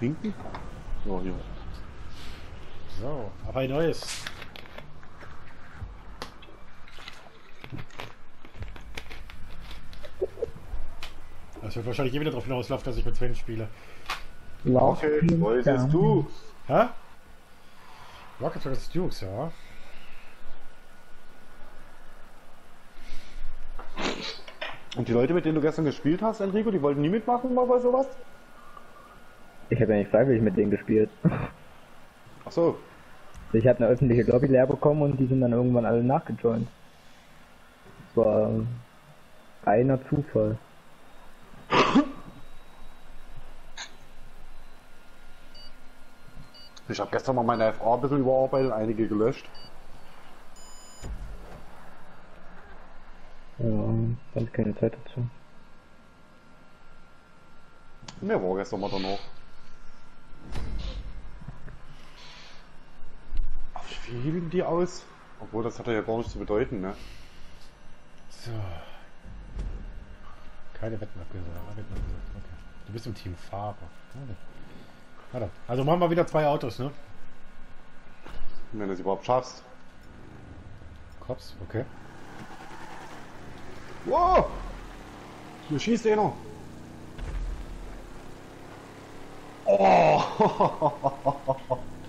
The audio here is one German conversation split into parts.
trinken? So, hier. So, auf ein neues. Das wird wahrscheinlich eh wieder darauf hinauslaufen, dass ich mit Sven spiele. Okay, wolltest du? Hä? Rocket vs. Dukes, ja. Und die Leute, mit denen du gestern gespielt hast, Enrico, die wollten nie mitmachen mal bei sowas? Ich habe ja nicht freiwillig mit denen gespielt. Ach so. Ich habe eine öffentliche Lobby leer bekommen und die sind dann irgendwann alle nachgejoint. Das war reiner Zufall. Ich habe gestern mal meine FA ein bisschen überarbeitet, einige gelöscht. Ja, dann keine Zeit dazu. Mir war gestern mal danach. Hielten die aus? Obwohl, das hat ja gar nichts zu bedeuten, ne? So. Keine Wetten abgesagt. Wetten abgesagt. Okay. Du bist im Team Fahrer. Warte. Warte. Also machen wir wieder zwei Autos, ne? Wenn du es überhaupt schaffst. Cops, okay. Wow! Hier schießt einer. Oh!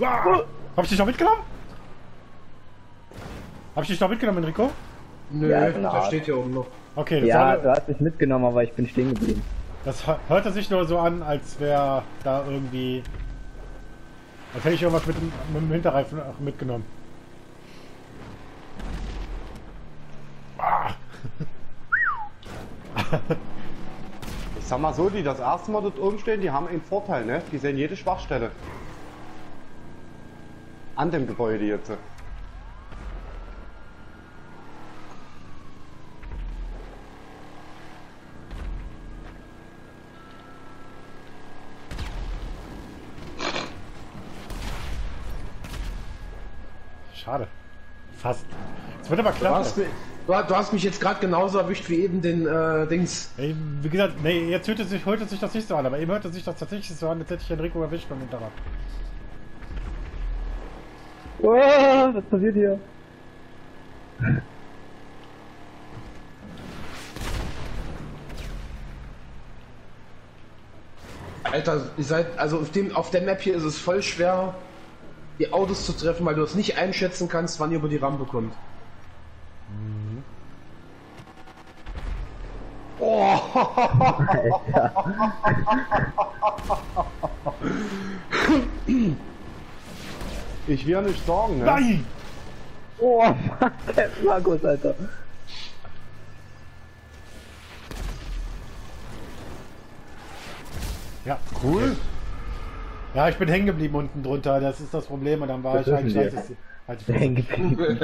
Hab ich dich noch mitgenommen? Hab ich dich noch mitgenommen, Enrico? Nö, Ja, der genau. steht hier oben noch. Okay, das, Ja, war, du hast mich mitgenommen, aber ich bin stehen geblieben. das hörte sich nur so an, als wäre da irgendwie. Als hätte ich irgendwas mit dem, mit dem Hinterreifen auch mitgenommen. Ah. Ich sag mal so, die das erste Mal dort oben stehen, die haben einen Vorteil, ne? Die sehen jede Schwachstelle. An dem Gebäude jetzt. Schade. Fast. Es wird aber Du klar. hast, mich, du, hast- du hast mich jetzt gerade genauso erwischt wie eben den äh, Dings. Ey, wie gesagt, nee, jetzt hört es sich, hört es sich das nicht so an, aber eben hört es sich das tatsächlich so an, als hätte ich Enrico erwischt beim Hinterrad. Oh, was passiert hier? Alter, ihr seid, also auf, dem, auf der Map hier ist es voll schwer, die Autos zu treffen, weil du es nicht einschätzen kannst, wann ihr über die Rampe kommt. Ich will ja nicht sagen, ne? Nein! Oh, Mann, der Markus, Alter. Ja, Cool. ja, ich bin hängen geblieben unten drunter, das ist das Problem und dann war Das ich halt scheiße. Halt. Hängen geblieben.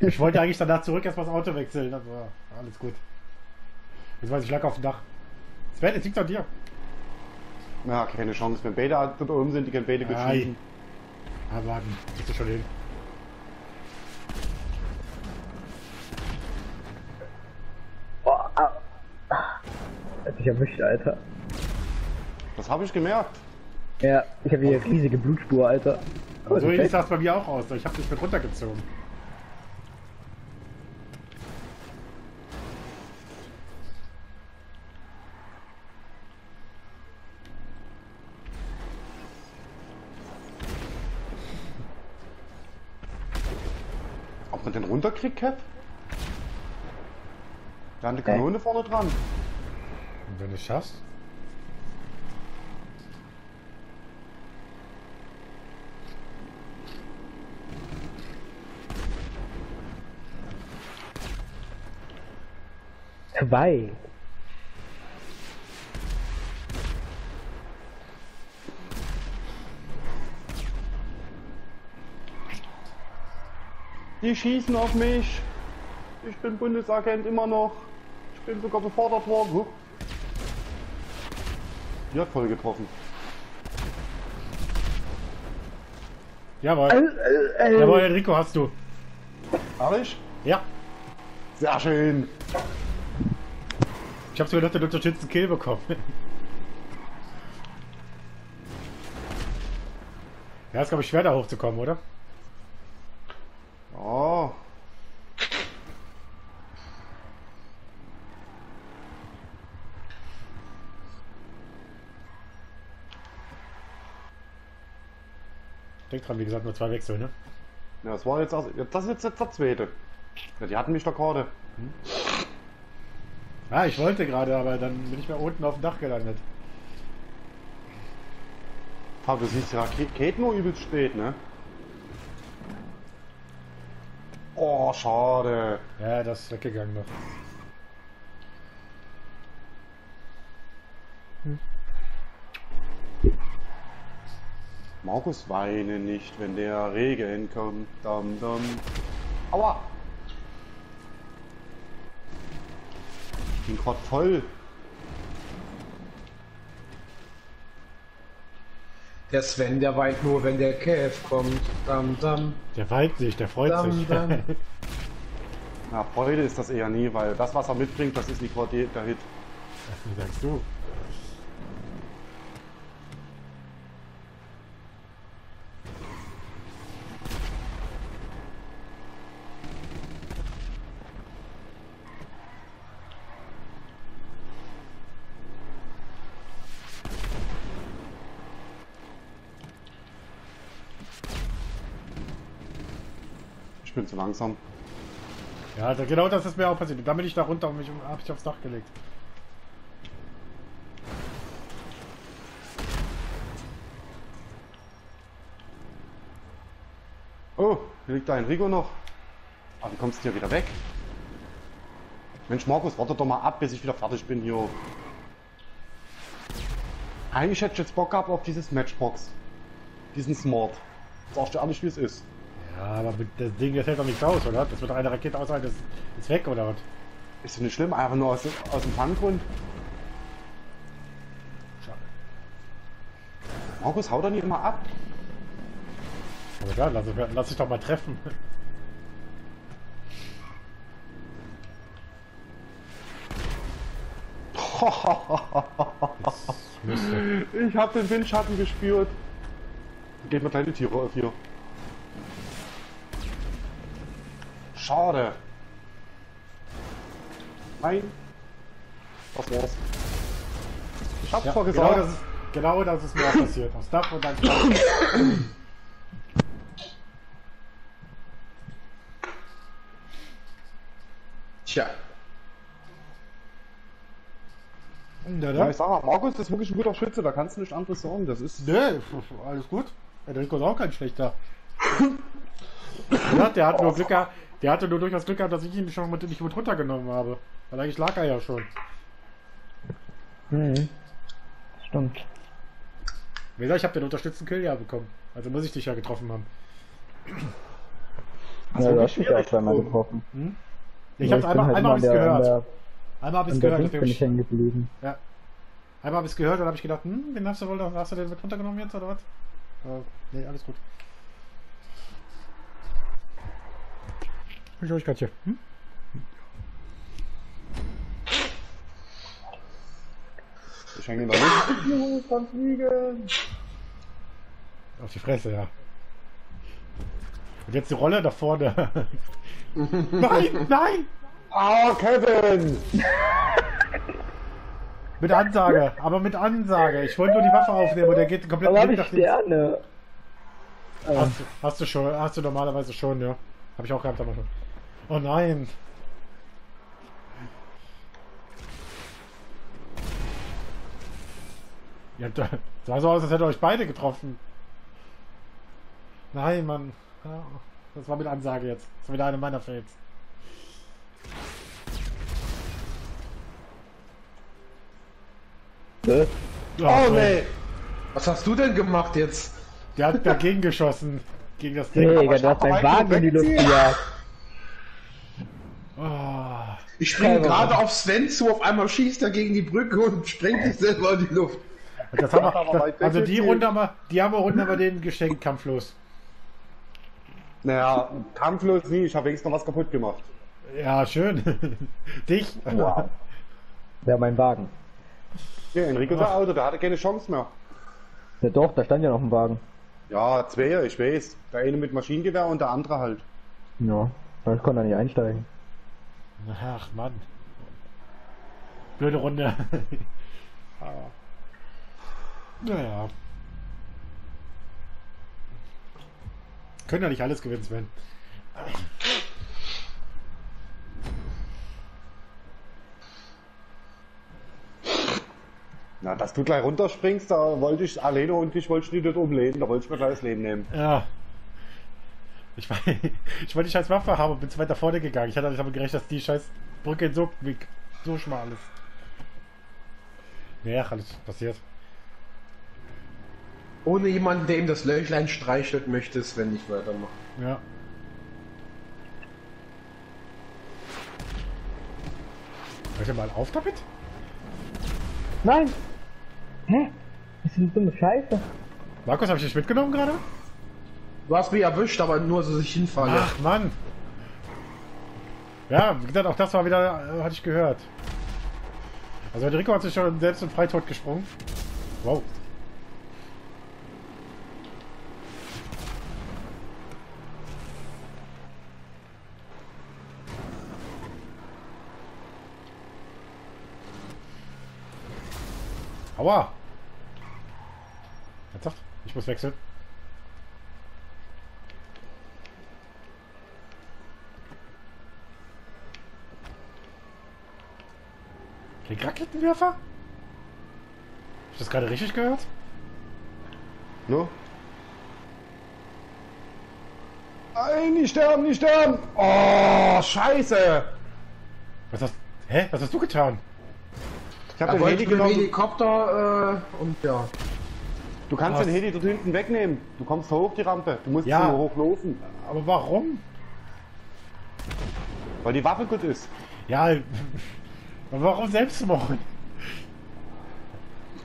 Ich wollte eigentlich danach zurück erst mal das Auto wechseln, aber alles gut. Jetzt weiß ich, ich lag auf dem Dach. Sven, jetzt liegt an dir. Ja, keine Chance. Wenn beide dort oben sind, die können beide gut schießen. Ah, warten, kriegst du schon hin. Oh, au. Hat mich erwischt, Alter. Das habe ich gemerkt. Ja, ich habe hier riesige Blutspur, Alter. Oh, So das ähnlich ist sah es bei mir auch aus. Ich habe dich mit runtergezogen. Man den runterkriegt, Cap? Da haben die Kanone vorne dran. Und wenn du es schaffst. Zwei. Die schießen auf mich. Ich bin Bundesagent immer noch. Ich bin sogar befordert worden. Huch. Die hat voll getroffen. Jawohl. Äh, äh, Jawohl, Enrico, hast du. Ehrlich? Ja. Sehr schön. Ich habe sogar noch den unterstützten Kill bekommen. Ja, ist glaube ich schwer da hochzukommen, oder? Oh. Dran, wie gesagt, nur zwei Wechsel, ne? Ja, das war jetzt, also, das ist jetzt der zweite. Ja, die hatten mich doch gerade. Ah, ich wollte gerade, aber dann bin ich mal unten auf dem Dach gelandet. Aber du siehst die Raketen nur übelst spät, ne? Oh, schade. Ja, das ist weggegangen noch. Markus, weine nicht, wenn der Regen kommt. Dam, dam. Aua! Ich bin grad voll. Der Sven, der weint nur, wenn der Kev kommt. Dam, dam, Der weint sich, der freut dam, sich. dam. Na, Freude ist das eher nie, weil das, was er mitbringt, das ist nicht gerade der der Hit. Wie sagst du? Bin zu langsam. Ja, da, genau das ist mir auch passiert. Dann bin ich da runter und mich habe ich aufs Dach gelegt. Oh, hier liegt da ein Rigo noch. Aber wie kommst du hier wieder weg? Mensch, Markus, warte doch mal ab, bis ich wieder fertig bin hier. Eigentlich hätte ich jetzt Bock gehabt auf dieses Matchbox. Diesen Smart. Sagst du ehrlich, wie es ist. Ja, aber das Ding, das hält doch nichts aus, oder? Das wird doch eine Rakete aushalten, das ist weg, oder was? Ist doch nicht schlimm, einfach nur aus, aus dem Fanggrund. Schade. Markus, hau doch nicht immer ab. Aber egal, lass, lass dich doch mal treffen. Ich habe den Windschatten gespürt. Geht mir kleine Tiere auf hier. Schade. Nein. Das war's. Ich hab's Ja, genau, gesagt. das ist, genau das ist mir auch passiert. Aufs Dach und dann. Tja, Ja, ja, ich sag mal, Markus ist wirklich ein guter Schütze, da kannst du nicht anderes sagen. Das ist. Nee, alles gut. Der Rico ist auch kein schlechter. ja, der hat nur Glück gehabt, der hatte nur durchaus Glück gehabt, dass ich ihn schon mit, nicht mit runtergenommen habe. Weil eigentlich lag er ja schon. Mhm. Stimmt. Wie gesagt, ich habe den unterstützten Kill ja bekommen. Also muss ich dich ja getroffen haben. Ja, du hast mich auch zweimal getroffen. Ich Ja, hab's einmal, halt einmal hab ich's gehört. der- Einmal hab ich's gehört, deswegen bin ich hängen geblieben. Ja. Einmal habe ich es gehört und habe ich gedacht, hm, wen hast du wohl, hast du den mit runtergenommen jetzt oder was? Äh, nee, alles gut. Ich euch gerade hier. Hm? Ich hänge der Luft. Juhu, kann fliegen. Auf die Fresse, ja. Und jetzt die Rolle da vorne. nein, nein! Ah, Kevin! Mit Ansage, aber mit Ansage. Ich wollte nur die Waffe aufnehmen und der geht komplett Aber nach links. Sterne. Hast, du- hast du schon, hast du normalerweise schon, ja. Habe ich auch gehabt, aber schon. Oh nein. Ihr habt, da- sah so aus, als hätte ihr euch beide getroffen. Nein, Mann. Das war mit Ansage jetzt. Das war wieder eine meiner Fails. Ja, Oh toll. nee! was hast du denn gemacht jetzt? Der hat dagegen geschossen. Gegen das Ding. Hast hab deinen doch Wagen in die Luft gejagt. Ich springe gerade auf Sven zu, auf einmal schießt er gegen die Brücke und sprengt sich selber in die Luft. Das haben wir, das, also die. Runde haben wir, die haben wir Runde aber den geschenkt, kampflos. Naja, kampflos nie, ich habe wenigstens noch was kaputt gemacht. Ja, schön. Dich. Wow. Wäre mein Wagen. Ja, Enrico der Auto, der hatte keine Chance mehr. Ja doch, da stand ja noch ein Wagen. Ja, zwei, ich weiß. Der eine mit Maschinengewehr und der andere halt. Ja, ich konnte da nicht einsteigen. Ach, Mann. Blöde Runde. naja. Können ja nicht alles gewinnen, Sven. Na, dass du gleich runterspringst, da wollte ich alleine und ich wollte dich nicht umlehnen, da wollte ich mir gleich das Leben nehmen. Ja. Ich, war, ich wollte die scheiß Waffe haben und bin zu weit nach vorne gegangen. Ich hatte damit gerechnet, dass die scheiß Brücke so, so schmal ist. Ja, alles passiert. Ohne jemanden, der ihm das Löchlein streichelt, möchte es, wenn nicht weitermachen. Ja. Hört ihr mal auf damit? Nein! Hä? Das ist eine dumme Scheiße. Markus, habe ich dich mitgenommen gerade? Du hast mich erwischt, aber nur, so ich hinfalle. Ach, Mann. Ja, wie gesagt, auch das war wieder, äh, hatte ich gehört. Also Enrico hat sich schon selbst in Freitod gesprungen. Wow. Aua! Ernsthaft? Ich muss wechseln. Den Raketenwerfer? Hab ich das gerade richtig gehört? Ne? Nein, nicht sterben, nicht sterben! Oh, scheiße! Was hast, hä? Was hast du getan? Ich habe den Heli genommen. Helikopter äh, und ja. Du kannst Was? den Heli dort hinten wegnehmen. Du kommst hoch die Rampe. Du musst Ja. nur hochlaufen, Aber warum? weil die Waffe gut ist. Ja, warum Selbstmord?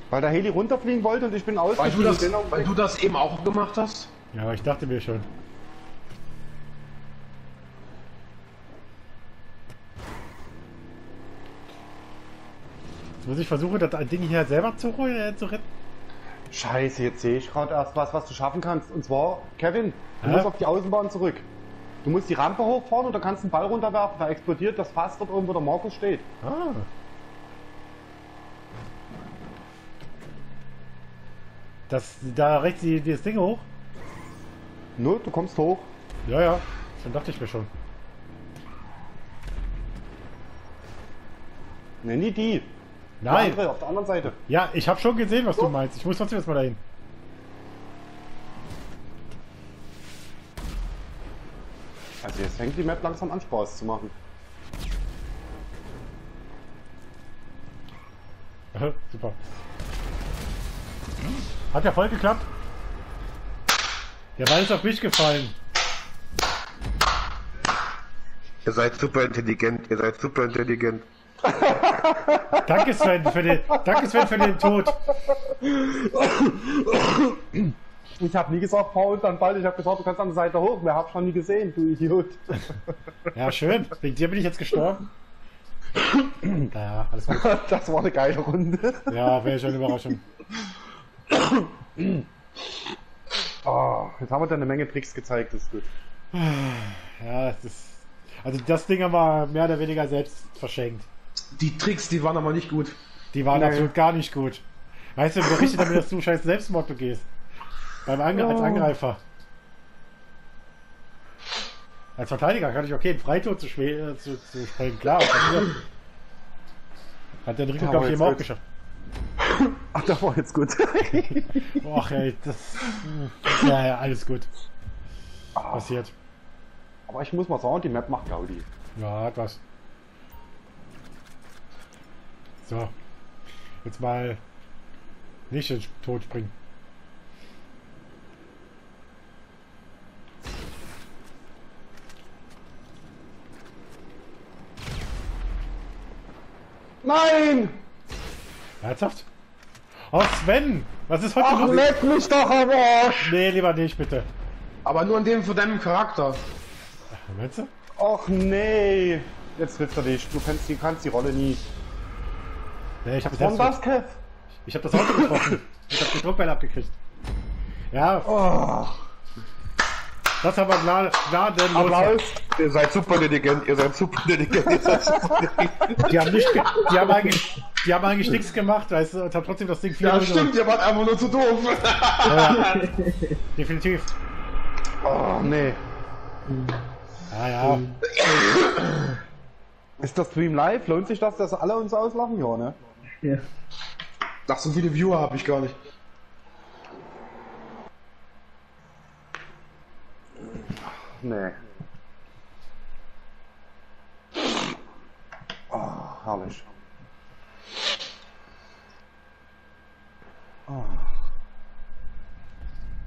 Weil der Heli runterfliegen wollte und ich bin Weil du, ausgestiegen. das, weil du das eben auch gemacht hast? Ja, aber ich dachte mir schon. Jetzt muss ich versuchen, das Ding hier selber zu, äh, zu retten. Scheiße, jetzt sehe ich gerade erst was, was du schaffen kannst. Und zwar, Kevin, du Hä? musst auf die Außenbahn zurück. Du musst die Rampe hochfahren und da kannst du einen Ball runterwerfen. Da explodiert das Fass dort oben, wo der Markus steht. Ah. Das, da rechts die, die das Ding hoch? Nur, du kommst hoch. Ja, ja. Dann dachte ich mir schon. Ne, nie die. Die Nein. andere, auf der anderen Seite. Ja, ich habe schon gesehen, was du So. meinst. Ich muss trotzdem jetzt mal dahin. Also jetzt fängt die Map langsam an Spaß zu machen. Super. Hat ja voll geklappt. Der Ball ist auf mich gefallen. Ihr seid super intelligent, ihr seid super intelligent. Danke Sven für den, danke Sven für den Tod. Ich habe nie gesagt, fahr uns dann bald. Ich habe gesagt, du kannst an der Seite hoch. Wer hab schon nie gesehen, du Idiot. Ja, schön. Wegen dir bin ich jetzt gestorben. Naja, alles gut. Das war eine geile Runde. Ja, wäre schon eine Überraschung. Oh, jetzt haben wir dir eine Menge Tricks gezeigt, das ist gut. Ja, es ist. Also das Ding war mehr oder weniger selbst verschenkt. Die Tricks, die waren aber nicht gut. Die waren Nee. absolut gar nicht gut. Weißt du, berichtet damit, dass du scheiß Selbstmord begehst. Beim Angr als Ja. Angreifer. Als Verteidiger kann ich okay, einen Freitod zu, äh, zu, zu sprengen, klar. Hat der Ja, glaube ich, eben auch geschafft. Ach, das war jetzt gut. Och, ey, das. Ja, ja, alles gut. Passiert. Aber ich muss mal sagen, die Map macht Gaudi. Ja, hat was. So. Jetzt mal nicht in den Tod springen. Nein! Ernsthaft? Oh, Sven! Was ist heute Ach, los? leck mich doch am Arsch! Nee, lieber nicht, bitte. Aber nur in dem von deinem Charakter. Meinst du? Och nee! Jetzt willst du dich. Du kannst, die, kannst die Rolle nie. Nee, ich habe Von selbst. das, Kev? Ich habe das Auto getroffen. Ich habe die Druckbeil abgekriegt. Ja, Oh, das aber klar, klar, denn Applaus. Ihr seid super intelligent, ihr seid super intelligent, ihr seid super intelligent. Die haben nicht, die haben eigentlich, die haben eigentlich nichts gemacht, weißt du, und haben trotzdem das Ding vier Ja, stimmt, ihr wart einfach nur zu doof. Ja, definitiv. Oh, nee. Ja, ja. Ist das Stream live? Lohnt sich das, dass alle uns auslachen? Ja, ne? Ja. Ach, so viele Viewer habe ich gar nicht. Nee. Oh, herrlich. Oh.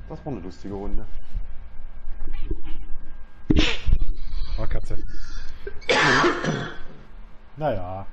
Das war eine lustige Runde. Oh, Katze. naja.